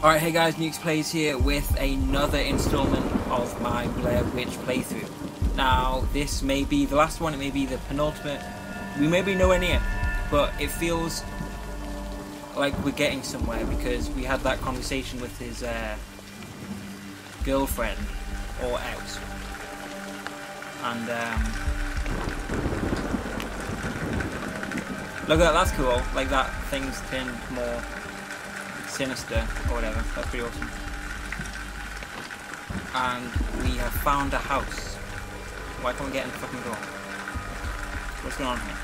Alright, hey guys, Nukez Playz here with another installment of my Blair Witch playthrough. Now, this may be the last one, it may be the penultimate, we may be nowhere near, but it feels like we're getting somewhere because we had that conversation with his uh, girlfriend, or ex. And, um, look at that, that's cool, like that thing's turned more sinister or whatever. That's pretty awesome. And we have found a house. Why can't we get in the fucking door? What's going on here?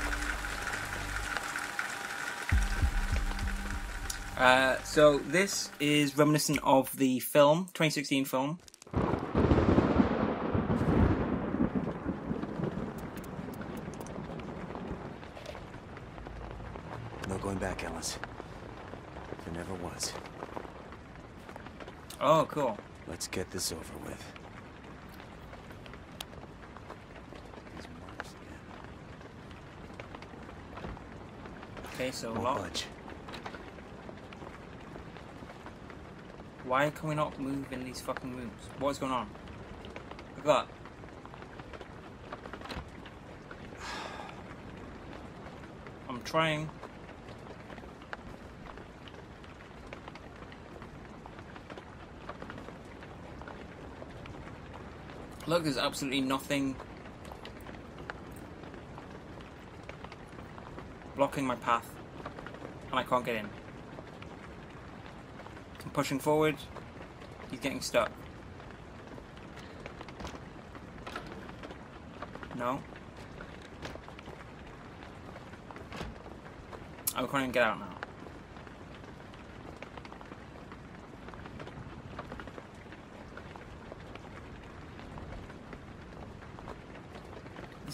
Uh, so this is reminiscent of the film, 2016 film. No going back, Ellis. Was. Oh, cool. Let's get this over with. These marks again. Okay, so Won't budge. Why can we not move in these fucking rooms? What is going on? Look at that. I'm trying. Look, there's absolutely nothing blocking my path, and I can't get in. I'm pushing forward. He's getting stuck. No. Oh, I can't even get out now.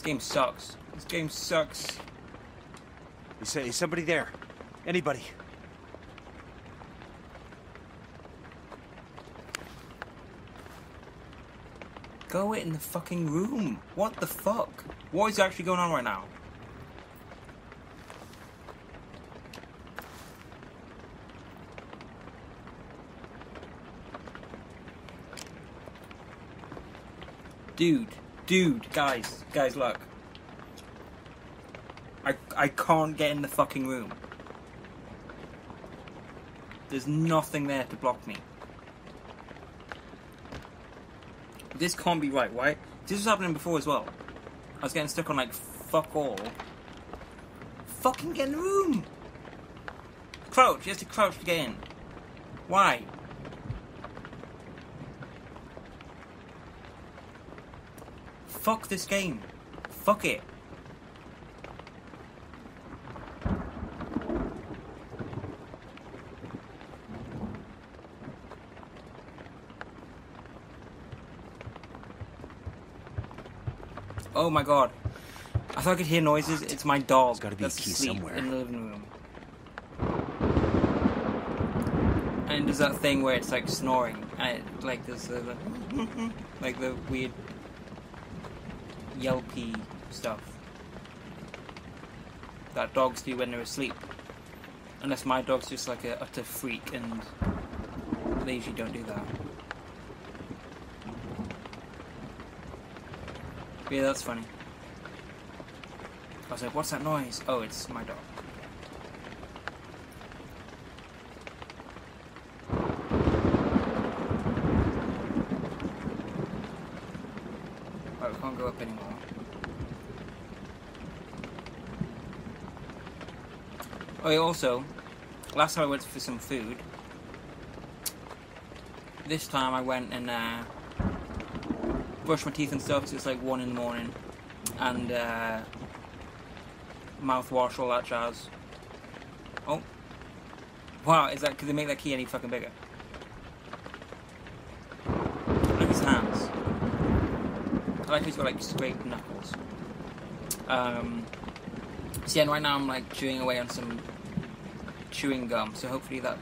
This game sucks. This game sucks. You uh, say is somebody there? Anybody? Go in the fucking room. What the fuck? What is actually going on right now? Dude, dude, guys, guys, look. I I can't get in the fucking room. There's nothing there to block me. This can't be right, right? This was happening before as well. I was getting stuck on like fuck all. Fucking get in the room! Crouch, you have to crouch to get in. Why? Fuck this game. Fuck it. Oh my god. I thought I could hear noises. It's my dog. There's gotta be a key somewhere. in the living room. And it does that thing where it's like snoring, and it, like there's the like the weird yelpy stuff that dogs do when they're asleep. Unless my dog's just like a utter freak and they usually don't do that. But yeah, that's funny. I was like, what's that noise? Oh, it's my dog. We can't go up anymore. Oh, also, last time I went for some food, this time I went and uh, brushed my teeth and stuff, so it's like 1 in the morning, and uh, mouthwash, all that jazz. Oh. Wow, is that, could they make that key any fucking bigger? Look at his hands. I like he's got like scraped knuckles. Um, so yeah, and right now I'm like chewing away on some chewing gum. So hopefully that.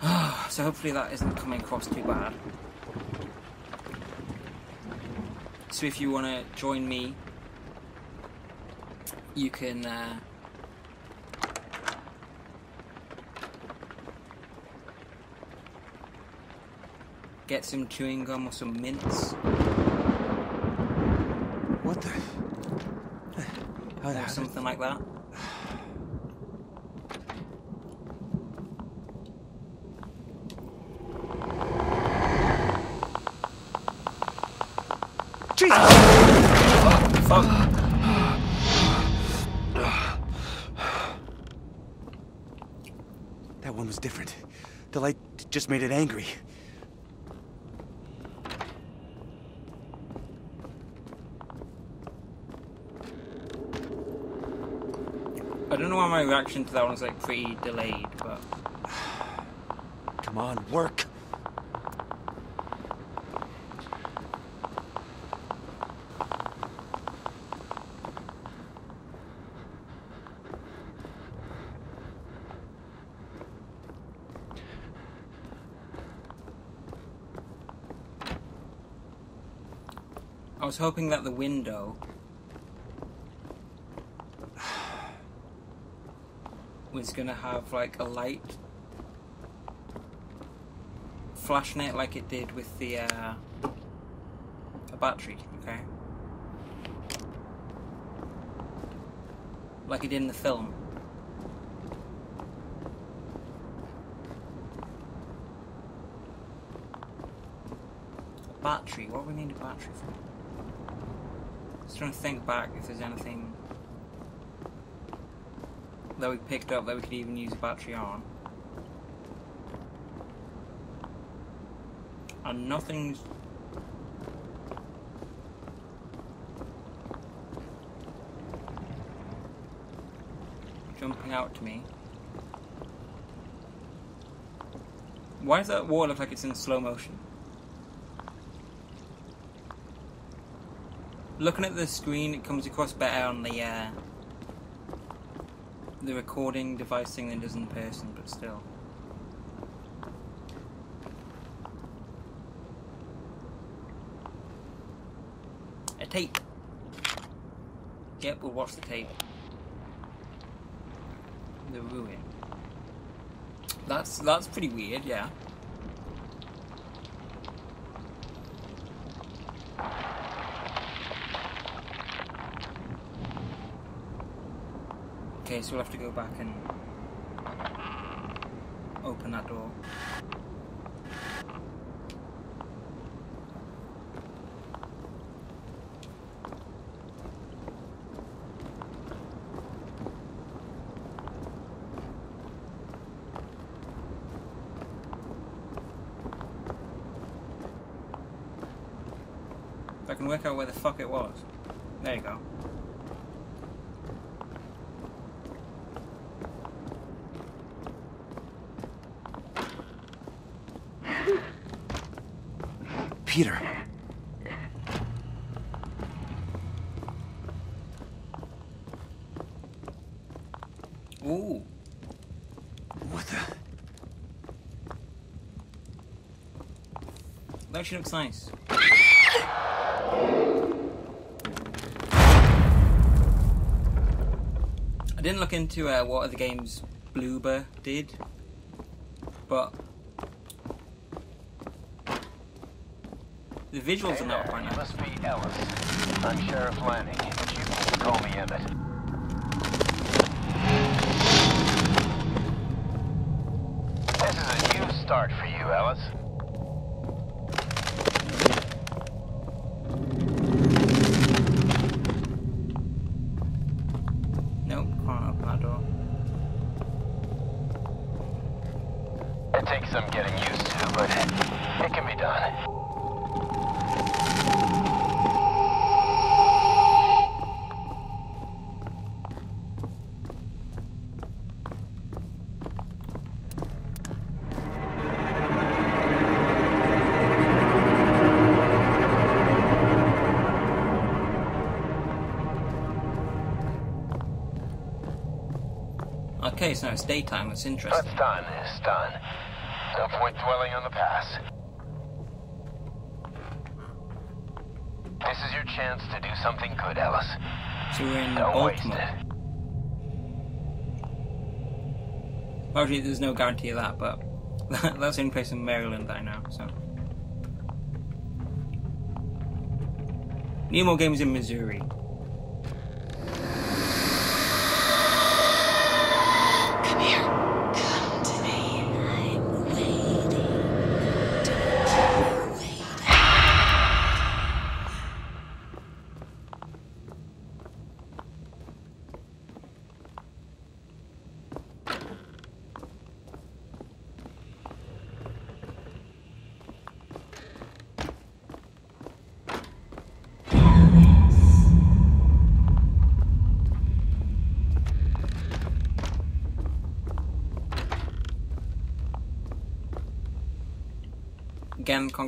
so hopefully that isn't coming across too bad. So if you want to join me, you can. Uh, get some chewing gum or some mints. How, or how something like that. Jesus! Fuck. That one was different. The light just made it angry. I don't know why my reaction to that one was like pretty delayed, but Come on, work. I was hoping that the window was gonna have like a light flashing it like it did with the uh, a battery, okay? Like it did in the film. A battery? What do we need a battery for? Just trying to think back if there's anything that we picked up that we could even use a battery on. And nothing's jumping out to me. Why does that wall look like it's in slow motion? Looking at the screen, it comes across better on the uh, the recording device thing than it does in person, but still. A tape. Yep, we'll watch the tape. The ruin. That's that's pretty weird, yeah. So we'll have to go back and open that door. I can work out where the fuck it was. There you go. Peter. Ooh. What the? That actually looks nice. I didn't look into uh, what other games Bloober did, but the visuals Hey are must be Ellis. I'm Sheriff Lanning, but you can call me Emmett. This is a new start for you, Ellis. case now it's daytime, it's interesting. That's done, it's done. No point dwelling on the past. This is your chance to do something good, Ellis. So we're in Don't Baltimore. Obviously, there's no guarantee of that, but that's in place in Maryland right now, so. Need more games in Missouri.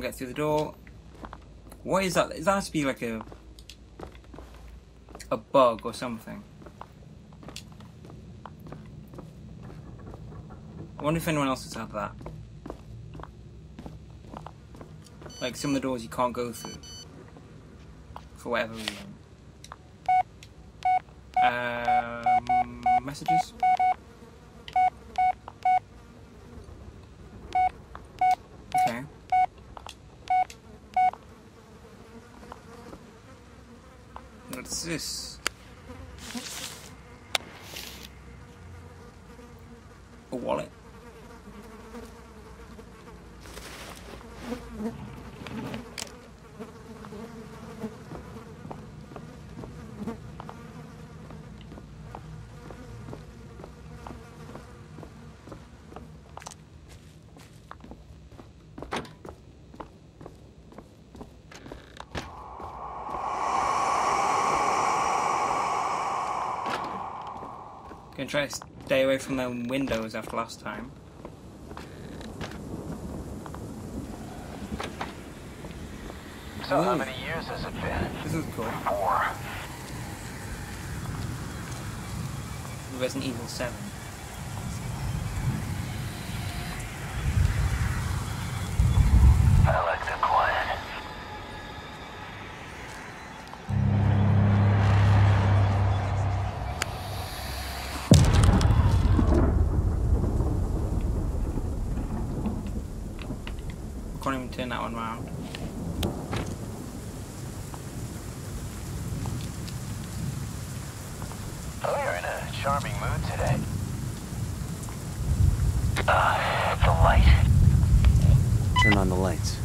Can't get through the door. What is that? Is that has to be like a a bug or something? I wonder if anyone else has had that. Like some of the doors you can't go through for whatever reason. Um, messages. Okay. What's this? A wallet. Gonna try to stay away from the windows after last time. So how many years has it been? This is cool. Four. Resident Evil 7. Turn that one round. Oh, you're in a charming mood today. Uh, the light? Turn on the lights.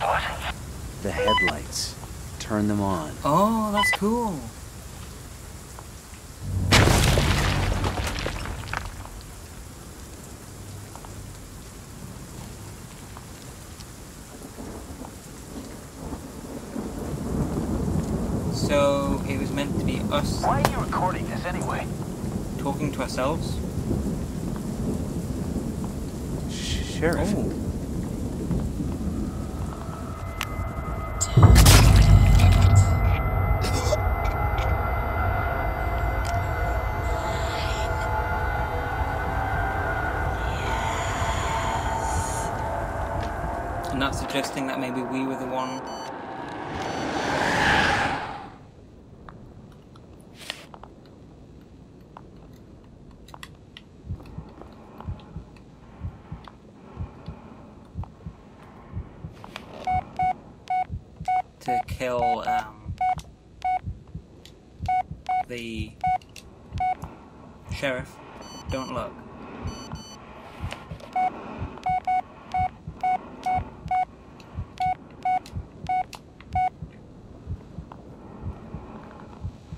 What? The headlights. Turn them on. Oh, that's cool. So it was meant to be us Why are you recording this anyway? talking to ourselves. Sh- Sheriff. Oh, and that's suggesting that maybe we were the one. Kill um, the sheriff. Don't look.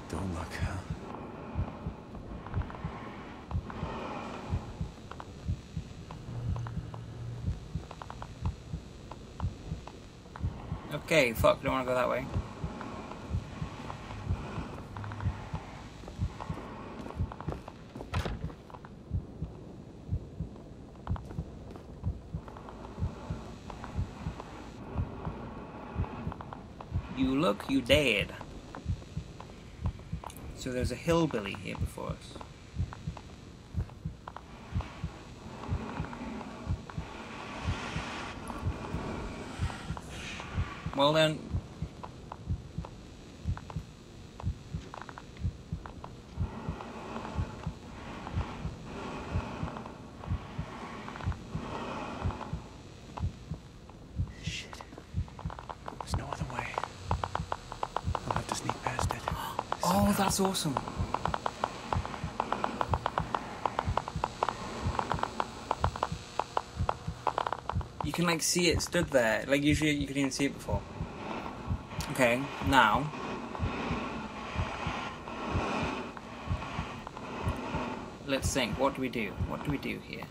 Don't look, huh? Okay, fuck, don't want to go that way. You look, you dead. So there's a hillbilly here before us. Well then. Shit. There's no other way. I'll to sneak past it. Oh, that's awesome. Can like see it stood there. Like usually you couldn't even see it before. Okay, now. Let's think. What do we do? What do we do here?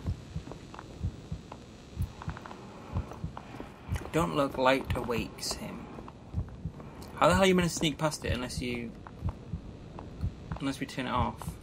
Don't look light awakes him. How the hell are you gonna sneak past it unless you unless we turn it off?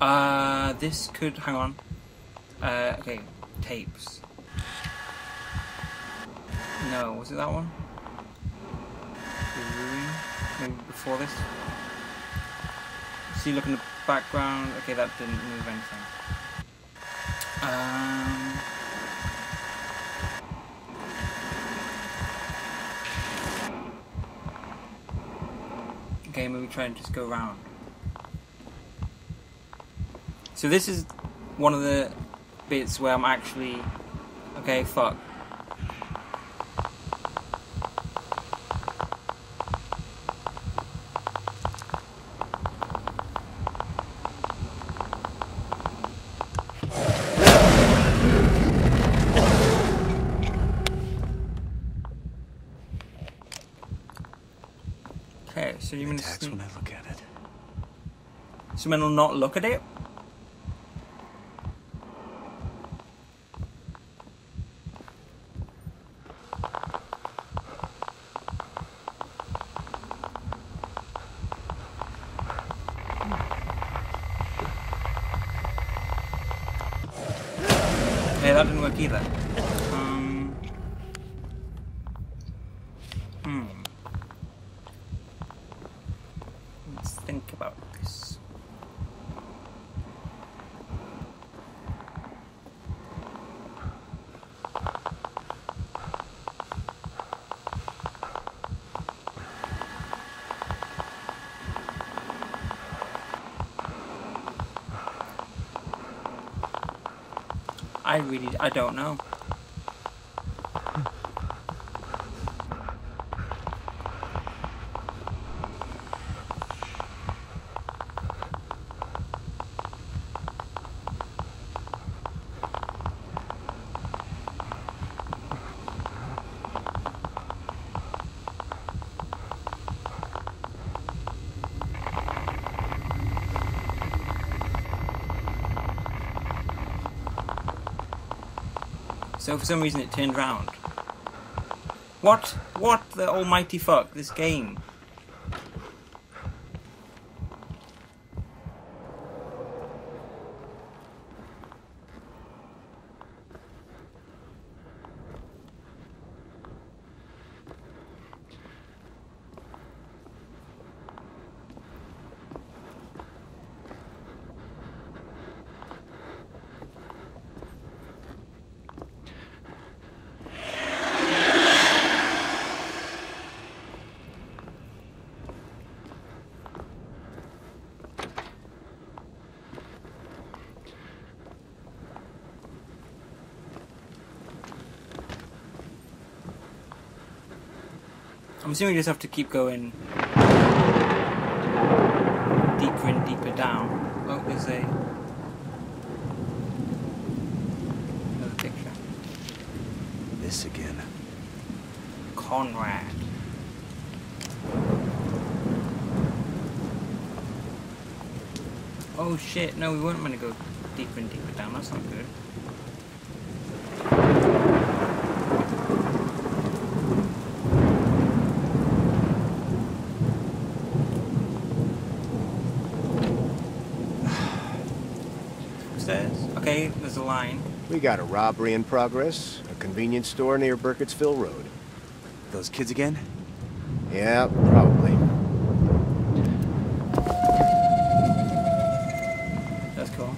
Uh, this could. Hang on. Uh, okay, tapes. No, was it that one? Maybe before this? See, look in the background. Okay, that didn't move anything. Um. Okay, maybe try and just go around. So this is one of the bits where I'm actually okay. Fuck. Okay, so you're gonna Attacks when I look at it. Someone will not look at it. Okay, that didn't work either. Um. Hmm. Let's think about this. I really, I don't know. So for some reason it turned round. What? What the almighty fuck? This game. I'm assuming you just have to keep going deeper and deeper down. Oh, there's a another picture. This again. Conrad. Oh shit, no, we weren't meant to go deeper and deeper down, that's not good. Upstairs? Okay, there's a line. We got a robbery in progress, a convenience store near Burkittsville Road. Those kids again? Yeah, probably. That's cool.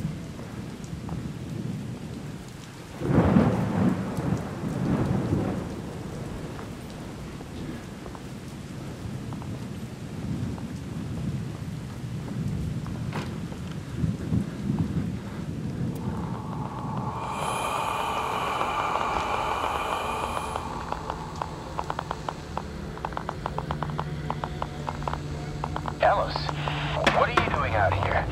Ellis, what are you doing out here?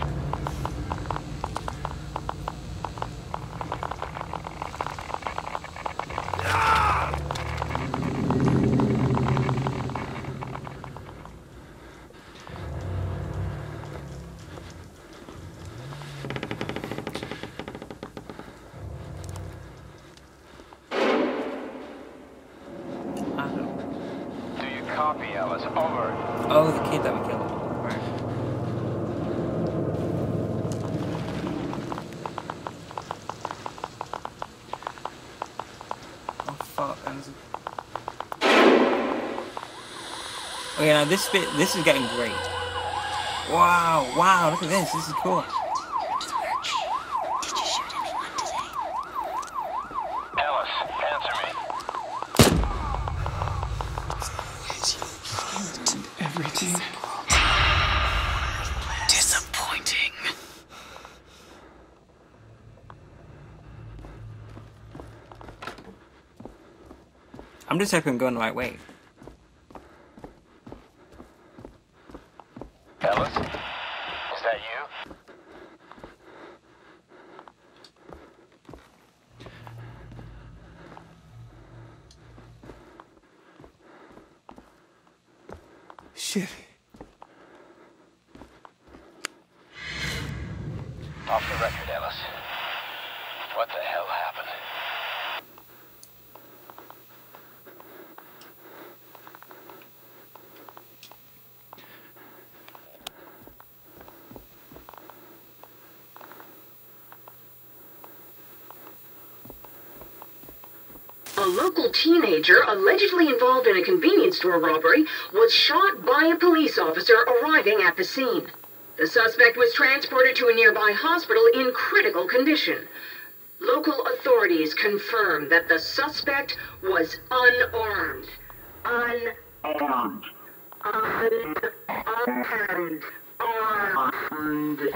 I don't Do you copy, Ellis? Over. Oh, the kid that we killed. Right. Oh fuck! and there's a- Oh yeah, now this bit, this is getting great. Wow, wow! Look at this. This is cool. Did you shoot anyone today? Ellis. Everything. Disappointing. I'm just hoping I'm going the right way. Ellis? Is that you? Shit. Off the record, Ellis. What the hell happened? A local teenager allegedly involved in a convenience store robbery was shot by a police officer arriving at the scene. The suspect was transported to a nearby hospital in critical condition. Local authorities confirmed that the suspect was unarmed. Unarmed. Unarmed. Unarmed.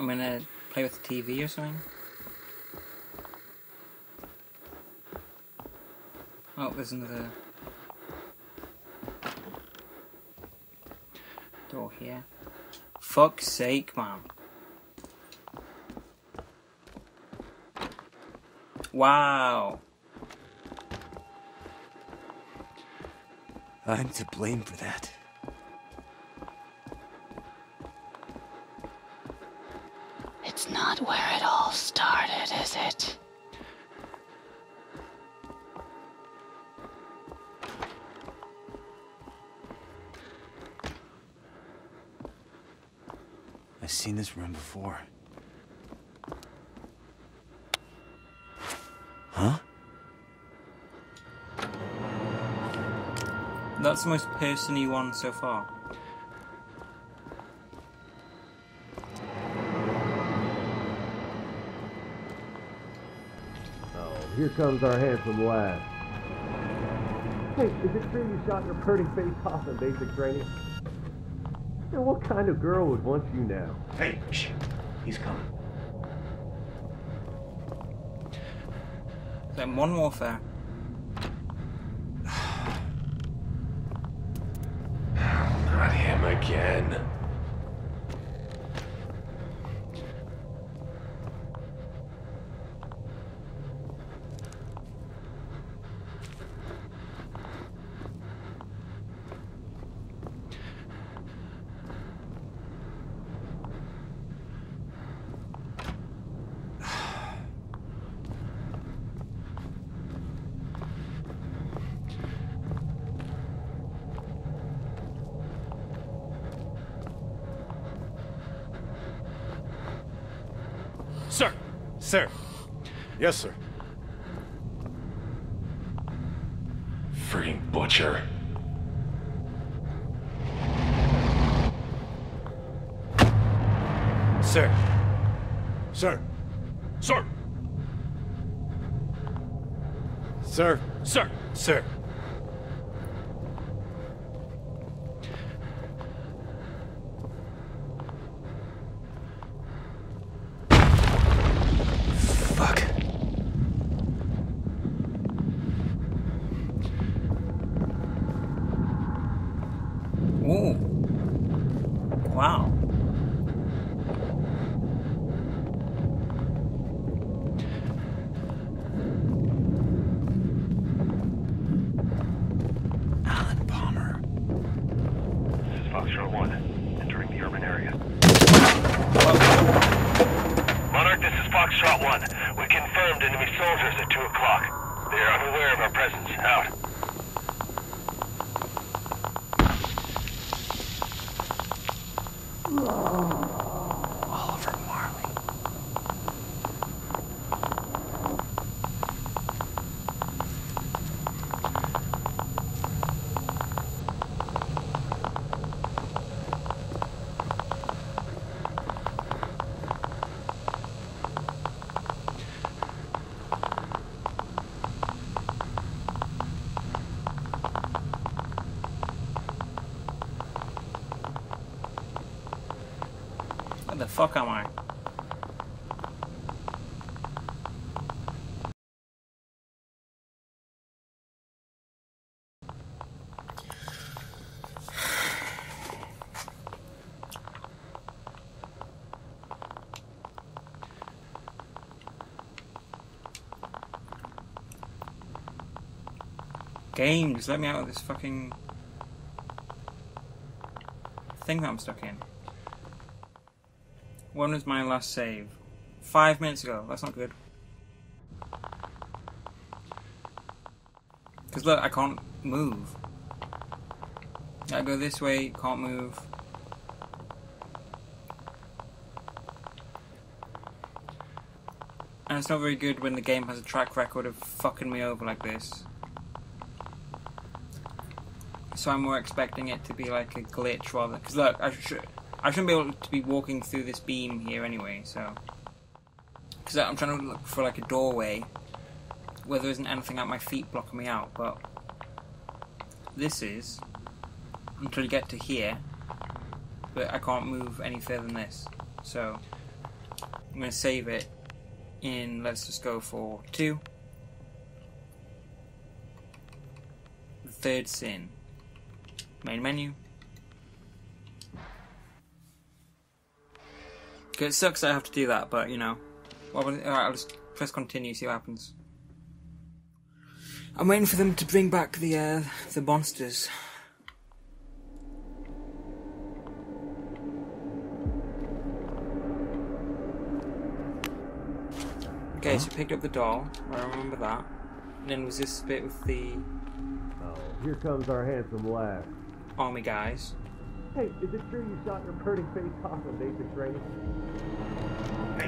I'm gonna play with the TV or something. Oh, there's another door here. Fuck's sake, man. Wow. I'm to blame for that. This room before. Huh? That's the most persony one so far. Oh, here comes our handsome lad. Hey, is it true you shot your pretty face off in basic training? And what kind of girl would want you now? Hey, shh. He's coming. Then Modern Warfare. Not him again. Sir! Sir! Yes, sir. Freaking butcher. Sir! Sir! Sir! Sir! Sir! Sir! Fuck. Ooh. Wow. Alan Palmer. This is Foxtrot 1, entering the urban area. Monarch, this is Foxtrot 1. We confirmed enemy soldiers at 2 o'clock. They are unaware of our presence. Out. Game, just let me out of this fucking thing that I'm stuck in. When was my last save? Five minutes ago. That's not good. Because look, I can't move. I go this way, can't move. And it's not very good when the game has a track record of fucking me over like this. So I'm more expecting it to be like a glitch rather. Because look, I should. I shouldn't be able to be walking through this beam here anyway, so. Because I'm trying to look for like a doorway where there isn't anything at my feet blocking me out, but. This is. Until you get to here. But I can't move any further than this. So. I'm going to save it in. Let's just go for two. The third sin. Main menu. Okay, it sucks that I have to do that, but you know. Well, alright, I'll just press continue, see what happens. I'm waiting for them to bring back the uh, the monsters. Okay, so picked up the doll. I remember that. And then was this bit with the Oh, here comes our handsome lad. Army guys. Hey, is it true you shot your burning face off on basic training?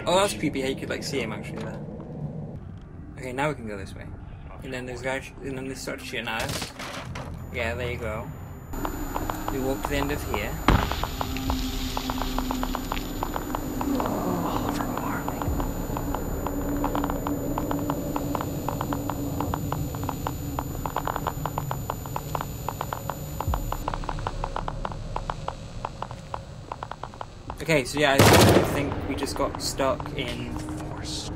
Oh, that's creepy how you could like see him actually there. Okay, now we can go this way. And then there's guys, and then they start shooting at us. Yeah, there you go. We walk to the end of here. Okay, so yeah, I think we just got stuck in. Forced.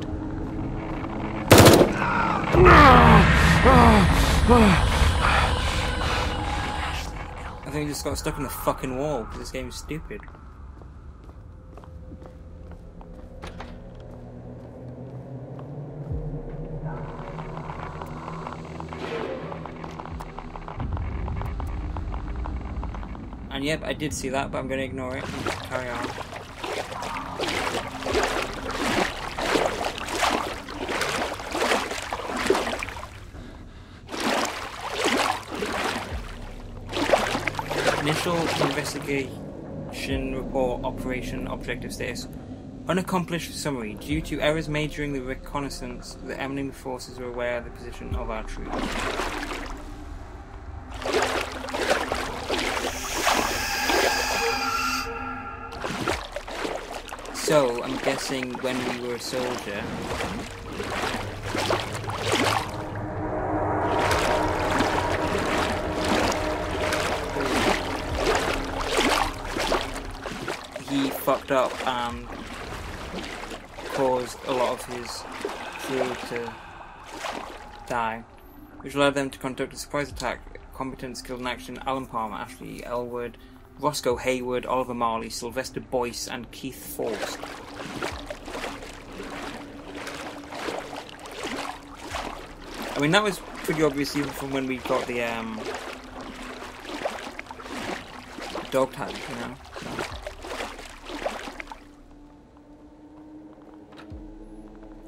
I think we just got stuck in the fucking wall because this game is stupid. And yep, I did see that, but I'm going to ignore it and just carry on. Investigation report operation objective status. Unaccomplished summary. Due to errors made during the reconnaissance, the enemy forces were aware of the position of our troops. So, I'm guessing when we were a soldier. Up and caused a lot of his crew to die, which led them to conduct a surprise attack. Competent, skilled in action Alan Palmer, Ashley Elwood, Roscoe Hayward, Oliver Marley, Sylvester Boyce, and Keith Forst. I mean, that was pretty obvious even from when we got the um, dog tag, you know. So.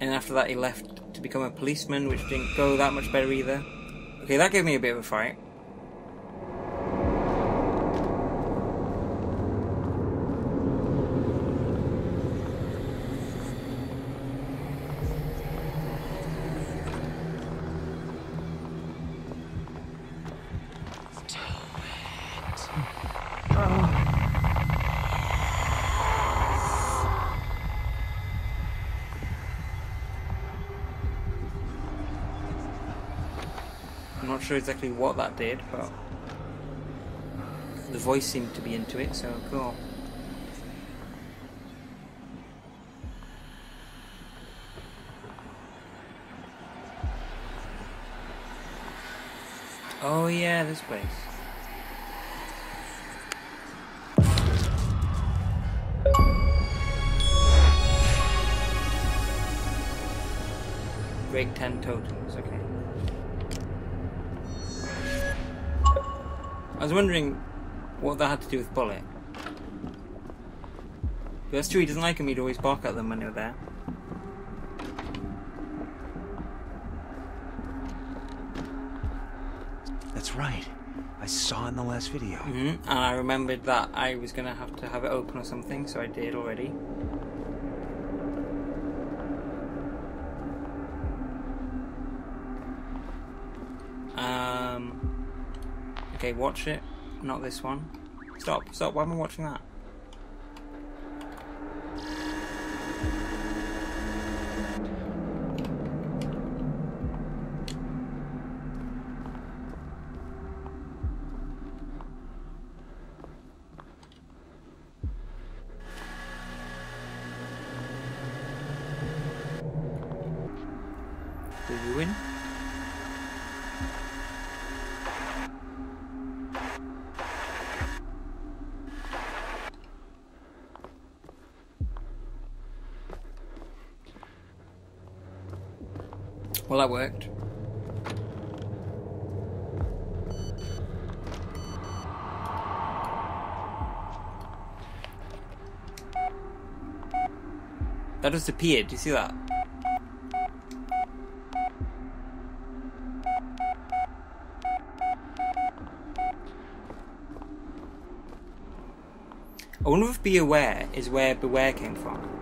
And after that, he left to become a policeman, which didn't go that much better either. Okay, that gave me a bit of a fright. Sure exactly what that did, but the voice seemed to be into it, so cool. Oh yeah, this place. Break 10 totems, okay. I was wondering what that had to do with Bullet. But that's true, he doesn't like them, he'd always bark at them when they were there. That's right. I saw in the last video. hmm And I remembered that I was gonna have to have it open or something, so I did already. Um. Okay, watch it. Not this one. Stop, stop, why am I watching that? Did you win? Well, that worked. That just appeared. Do you see that? I wonder if Be Aware is where Beware came from.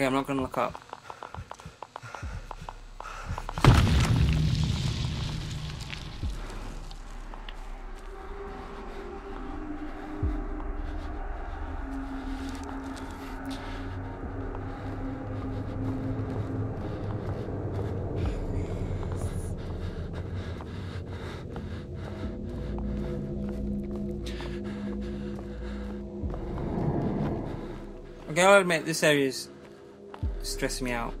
Okay, I'm not gonna look up. Okay, I'll admit this area is stressing me out.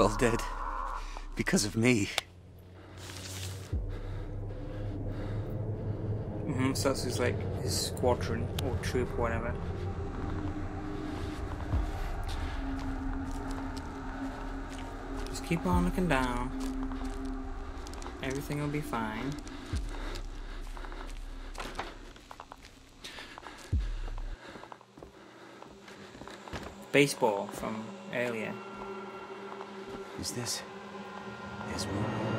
They're all dead. Because of me. hmm so that's his like his squadron or troop or whatever. Just keep on looking down. Everything will be fine. Baseball from earlier. Is this? There's one.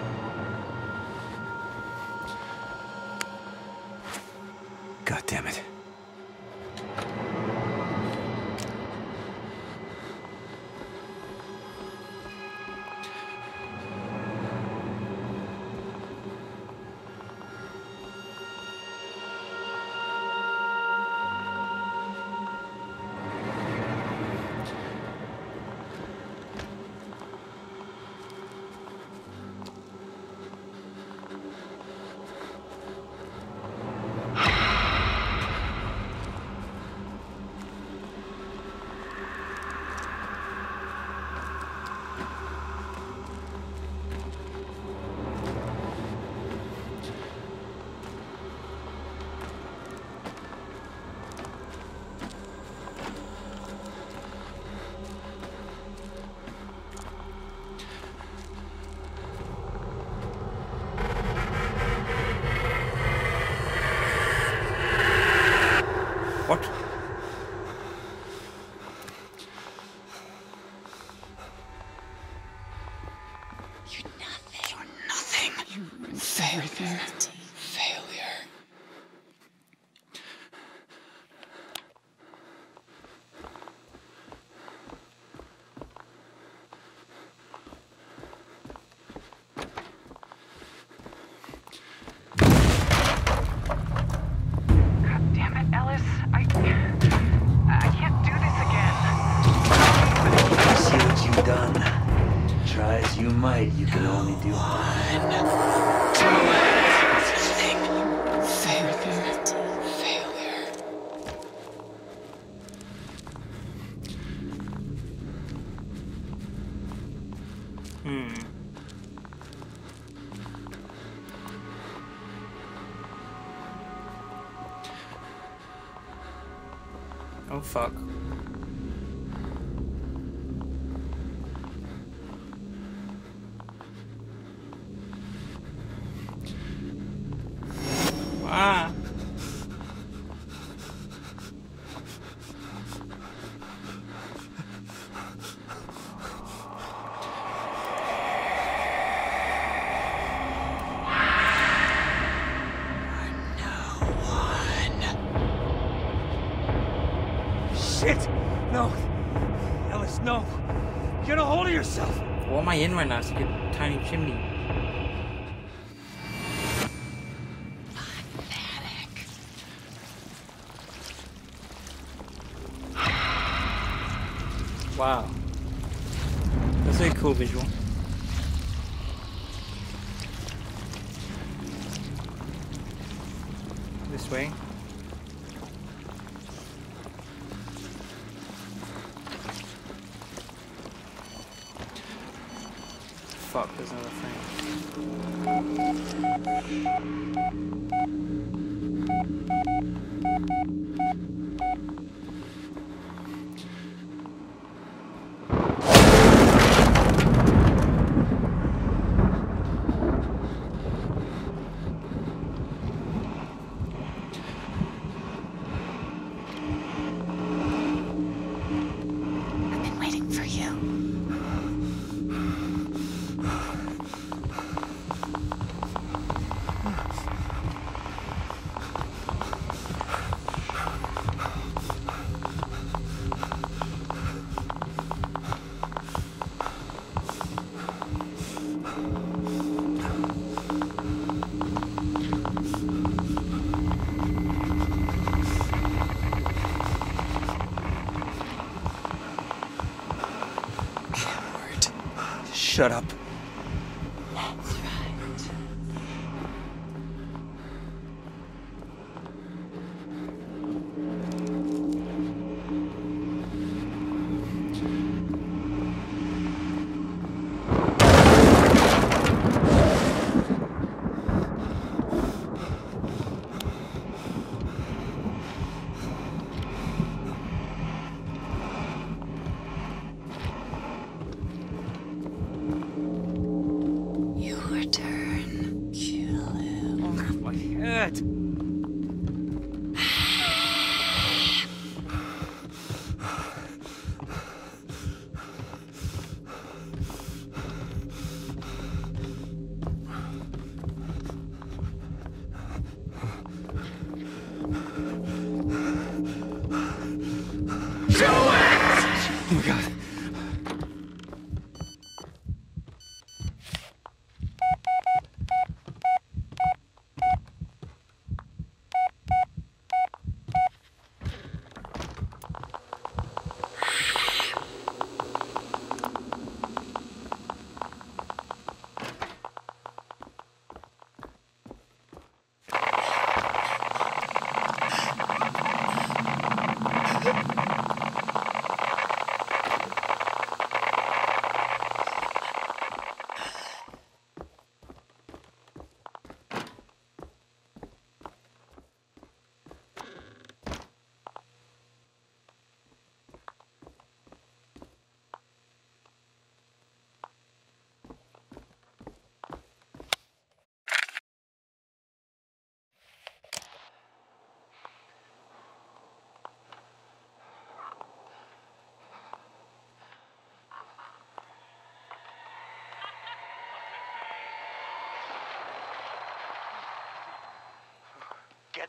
In right now? It's like a tiny chimney. Wow. That's a cool visual. This way. Shut up. My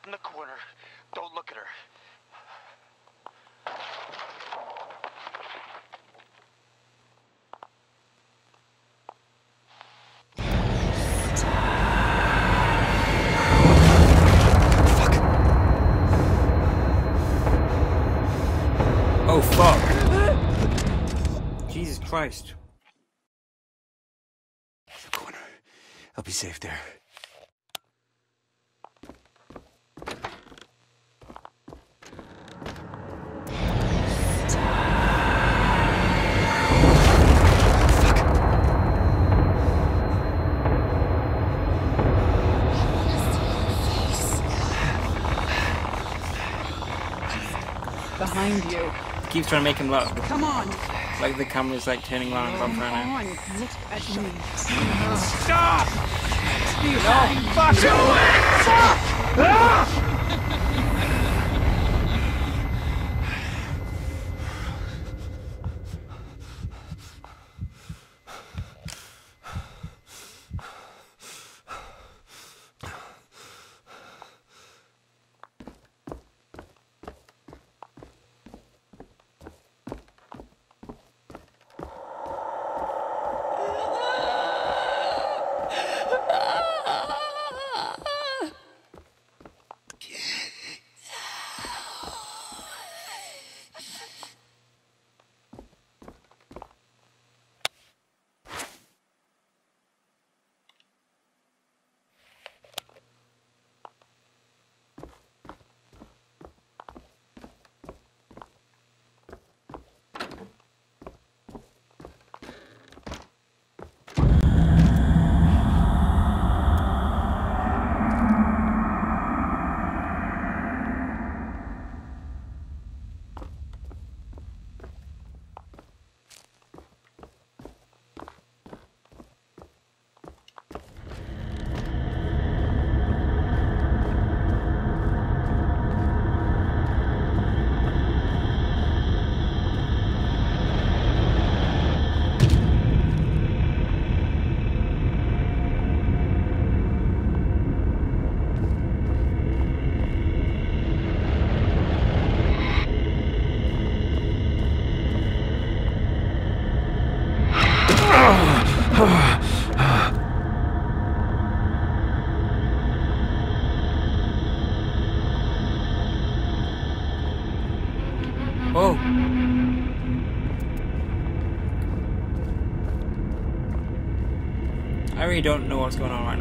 in the corner. Don't look at her. Oh fuck! Jesus Christ. Corner. I'll be safe there. Behind you. Keeps trying to make him look Come on. like the camera's like turning around Come from trying on. Look at me. Stop! No! Fuck! Do it! Stop! Ah! Don't know what's going on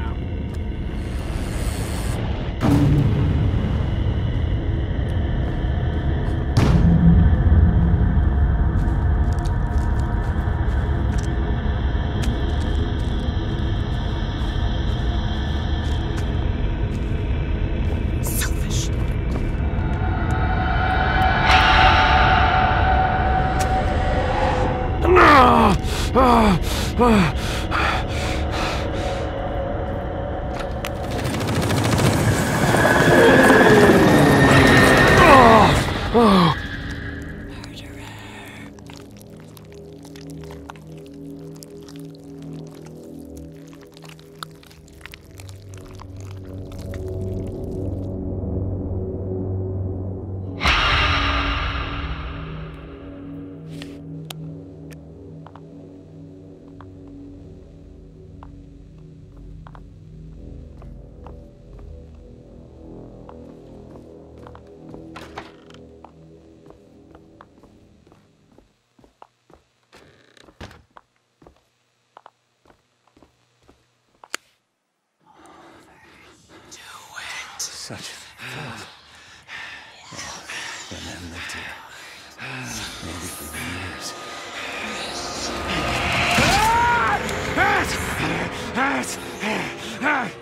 Kill ah.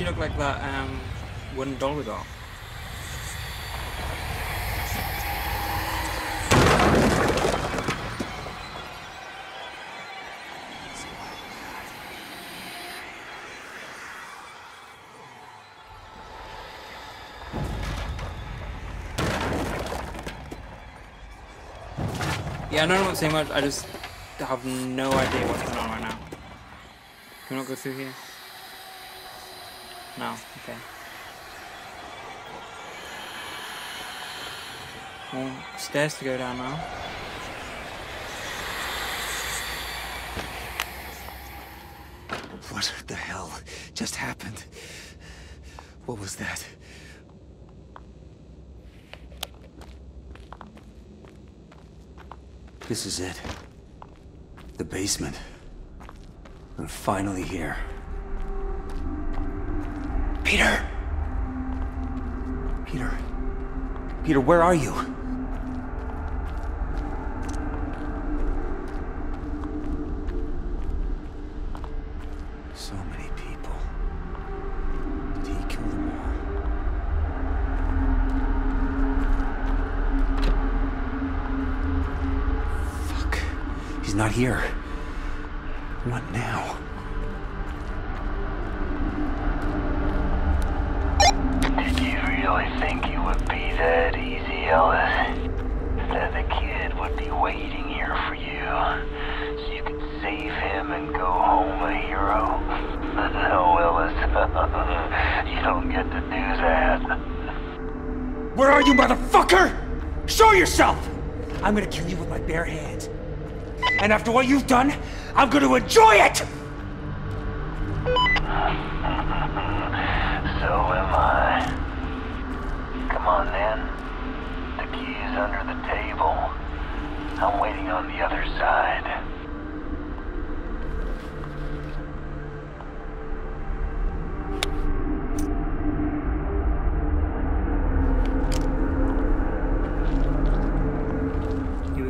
She looked like that um, wooden doll we got. Yeah, I know I'm not saying much, I just have no idea what's going on right now. Can we not go through here? No, okay. More stairs to go down now. What the hell just happened? What was that? This is it. The basement. I'm finally here. Peter! Peter. Peter, where are you? So many people. Did he kill them all? Fuck. He's not here. What now? Did you really think it would be that easy, Ellis? That the kid would be waiting here for you, so you could save him and go home a hero? no, oh, Ellis. you don't get to do that. Where are you, motherfucker? Show yourself! I'm gonna kill you with my bare hands. And after what you've done, I'm gonna enjoy it! So am I. Come on then. The key is under the table. I'm waiting on the other side. Here we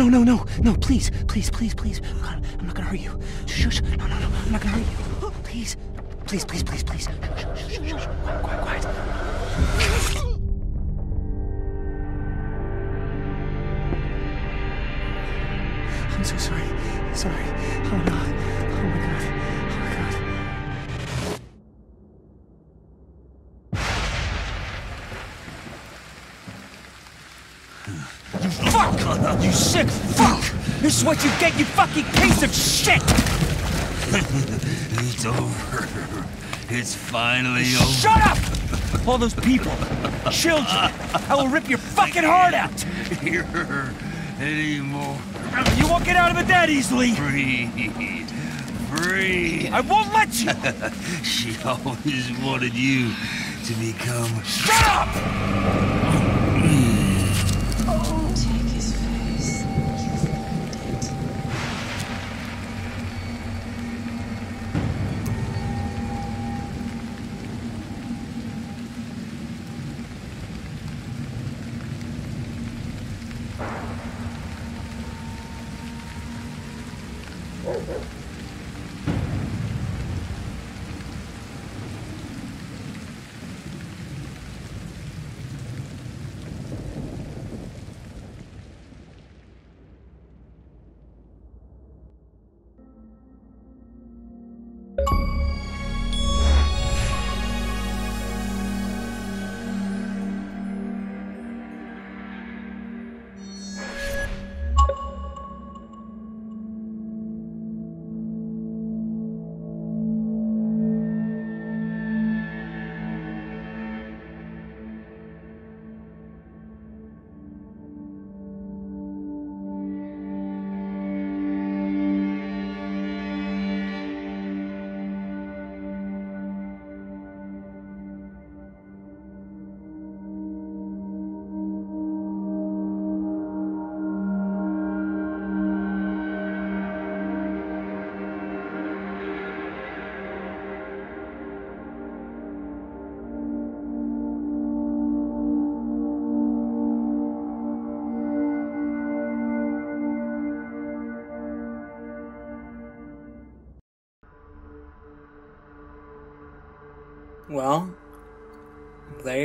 No, no, no, no, please, please, please, please. God, I'm not gonna hurt you. Shush, shush. No, no, no, I'm not gonna hurt you. Please, please, please, please, please. Shh, shh, shh, shh. Quiet, quiet, quiet. Get, you fucking piece of shit! It's over. It's finally over. Shut up! All those people, children, I will rip your fucking heart out! Here anymore. You won't get out of it that easily! Breathe. Breathe. I won't let you! She always wanted you to become. Shut up!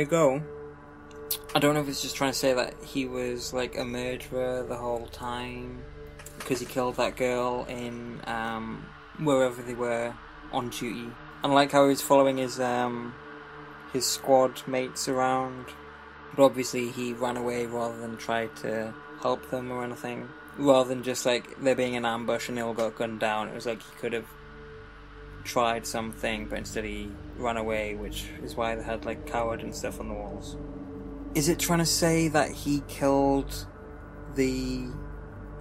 Go. I don't know if it's just trying to say that he was like a murderer the whole time because he killed that girl in um, wherever they were on duty. And like how he was following his um, his squad mates around, but obviously he ran away rather than try to help them or anything. Rather than just like there being an ambush and they all got gunned down, it was like he could have tried something, but instead he ran away, which is why they had like coward and stuff on the walls. Is it trying to say that he killed the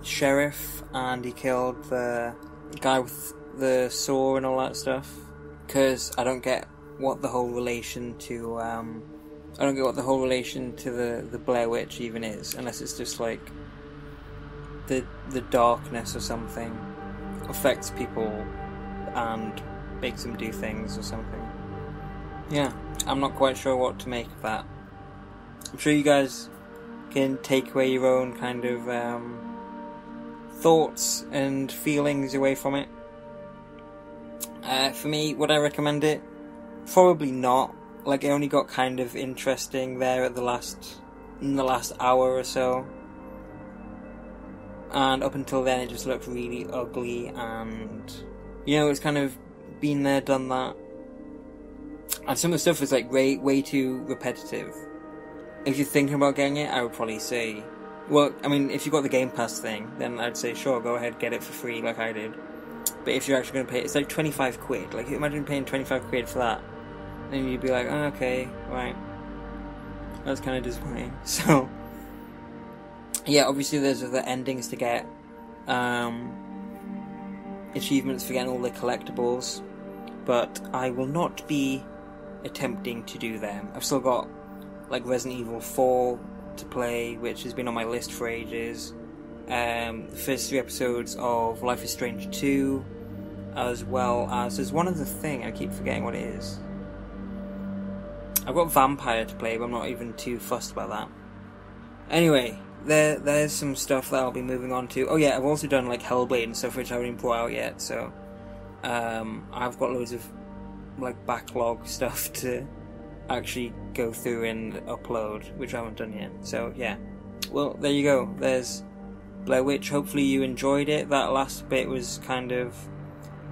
sheriff and he killed the guy with the saw and all that stuff? Because I don't get what the whole relation to um, I don't get what the whole relation to the the Blair Witch even is, unless it's just like the the darkness or something affects people and makes them do things or something. Yeah, I'm not quite sure what to make of that. I'm sure you guys can take away your own kind of um, thoughts and feelings away from it. Uh, for me, would I recommend it? Probably not. Like, it only got kind of interesting there at the last, in the last hour or so. And up until then, it just looked really ugly, and you know, it's kind of been there, done that. And some of the stuff is like way, way too repetitive. If you're thinking about getting it, I would probably say, well, I mean, if you got the Game Pass thing, then I'd say sure, go ahead, get it for free, like I did. But if you're actually going to pay, it's like 25 quid. Like, imagine paying 25 quid for that. Then you'd be like, oh, okay, right. That's kind of disappointing. So, yeah, obviously there's other endings to get. Um, achievements for getting all the collectibles. But I will not be attempting to do them. I've still got, like, Resident Evil 4 to play, which has been on my list for ages. Um, the first three episodes of Life is Strange 2, as well as there's one other thing, I keep forgetting what it is. I've got Vampyr to play, but I'm not even too fussed about that. Anyway, there there's some stuff that I'll be moving on to. Oh yeah, I've also done like Hellblade and stuff which I haven't brought out yet, so um, I've got loads of like backlog stuff to actually go through and upload, which I haven't done yet. So yeah. Well, there you go. There's Blair Witch. Hopefully you enjoyed it. That last bit was kind of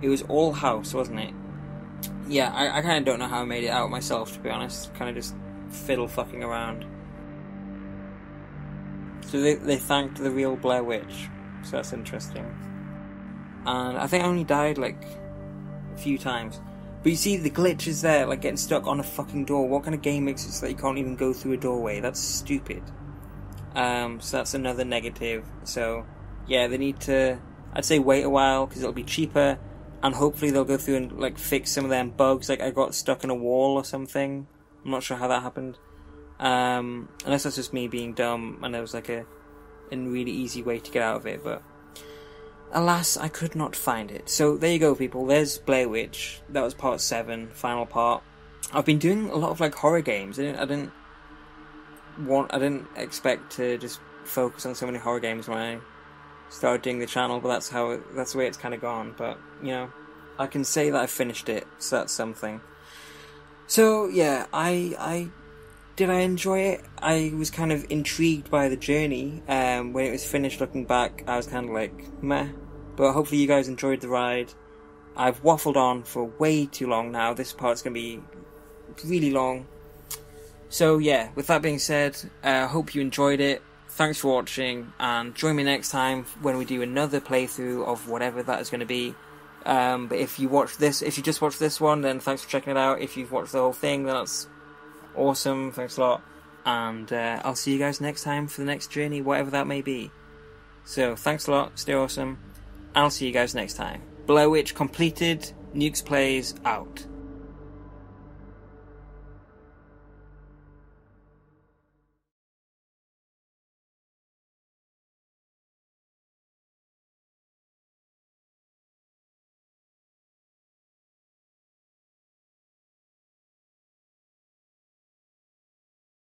it was all house, wasn't it? Yeah, I, I kind of don't know how I made it out myself, to be honest. Kind of just fiddle fucking around. So they, they thanked the real Blair Witch, so that's interesting. And I think I only died like a few times. But you see, the glitch is there, like getting stuck on a fucking door. What kind of game makes it so that you can't even go through a doorway? That's stupid. Um, so that's another negative. So, yeah, they need to, I'd say, wait a while because it'll be cheaper, and hopefully they'll go through and like fix some of them bugs. Like I got stuck in a wall or something. I'm not sure how that happened. Um, unless that's just me being dumb and there was like a, a really easy way to get out of it, but alas, I could not find it. So there you go, people. There's Blair Witch. That was part seven, final part. I've been doing a lot of like horror games. I didn't, I didn't want, I didn't expect to just focus on so many horror games when I started doing the channel, but that's how it, that's the way it's kind of gone. But you know, I can say that I finished it, so that's something. So yeah, I I did I enjoy it? I was kind of intrigued by the journey. Um, when it was finished, looking back, I was kind of like meh. But hopefully, you guys enjoyed the ride. I've waffled on for way too long now. This part's gonna be really long. So yeah, with that being said, I uh, hope you enjoyed it. Thanks for watching, and join me next time when we do another playthrough of whatever that is going to be. Um, but if you watch this, if you just watched this one, then thanks for checking it out. If you've watched the whole thing, then that's awesome. Thanks a lot, and uh, I'll see you guys next time for the next journey, whatever that may be. So thanks a lot. Stay awesome. I'll see you guys next time. Blair Witch completed. Nukez Playz out.